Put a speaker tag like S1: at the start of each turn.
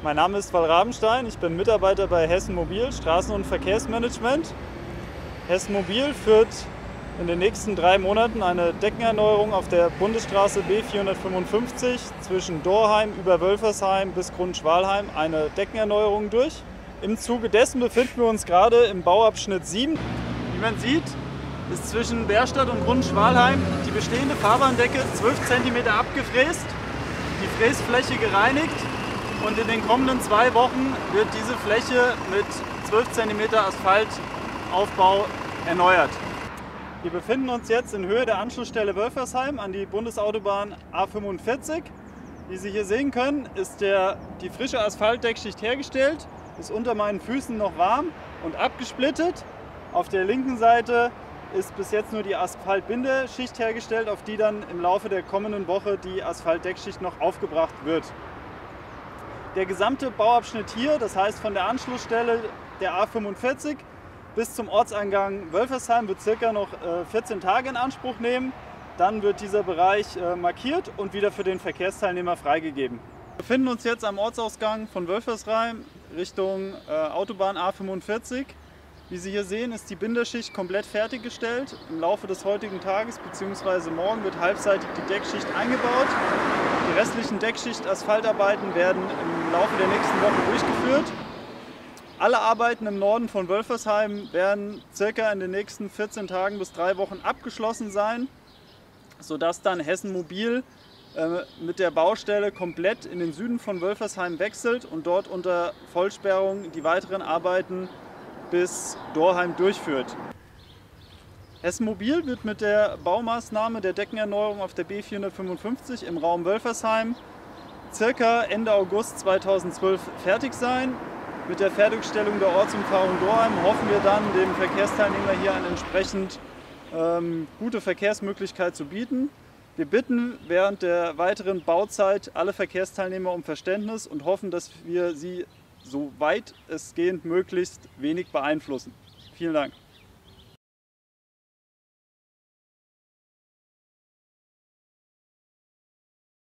S1: Mein Name ist Val Rabenstein, ich bin Mitarbeiter bei Hessen Mobil, Straßen- und Verkehrsmanagement. Hessen Mobil führt in den nächsten drei Monaten eine Deckenerneuerung auf der Bundesstraße B455 zwischen Dorheim über Wölfersheim bis Grundschwalheim eine Deckenerneuerung durch. Im Zuge dessen befinden wir uns gerade im Bauabschnitt 7. Wie man sieht, ist zwischen Bärstadt und Grundschwalheim die bestehende Fahrbahndecke 12 cm abgefräst, die Fräsfläche gereinigt und in den kommenden zwei Wochen wird diese Fläche mit 12 cm Asphaltaufbau erneuert. Wir befinden uns jetzt in Höhe der Anschlussstelle Wölfersheim an die Bundesautobahn A45. Wie Sie hier sehen können, ist der, die frische Asphaltdeckschicht hergestellt, ist unter meinen Füßen noch warm und abgesplittet. Auf der linken Seite ist bis jetzt nur die Asphaltbindeschicht hergestellt, auf die dann im Laufe der kommenden Woche die Asphaltdeckschicht noch aufgebracht wird. Der gesamte Bauabschnitt hier, das heißt von der Anschlussstelle der A45 bis zum Ortseingang Wölfersheim, wird circa noch 14 äh, Tage in Anspruch nehmen. Dann wird dieser Bereich äh, markiert und wieder für den Verkehrsteilnehmer freigegeben. Wir befinden uns jetzt am Ortsausgang von Wölfersheim Richtung äh, Autobahn A45. Wie Sie hier sehen, ist die Binderschicht komplett fertiggestellt. Im Laufe des heutigen Tages bzw. morgen wird halbseitig die Deckschicht eingebaut. Die restlichen Deckschicht-Asphaltarbeiten werden im Laufe der nächsten Woche durchgeführt. Alle Arbeiten im Norden von Wölfersheim werden circa in den nächsten 14 Tagen bis drei Wochen abgeschlossen sein, sodass dann Hessen Mobil äh, mit der Baustelle komplett in den Süden von Wölfersheim wechselt und dort unter Vollsperrung die weiteren Arbeiten bis Dorheim durchführt. Hessen Mobil wird mit der Baumaßnahme der Deckenerneuerung auf der B455 im Raum Wölfersheim circa Ende August 2012 fertig sein. Mit der Fertigstellung der Ortsumfahrung Dorheim hoffen wir dann, dem Verkehrsteilnehmer hier eine entsprechend ähm, gute Verkehrsmöglichkeit zu bieten. Wir bitten während der weiteren Bauzeit alle Verkehrsteilnehmer um Verständnis und hoffen, dass wir sie so weit es gehend möglichst wenig beeinflussen. Vielen Dank.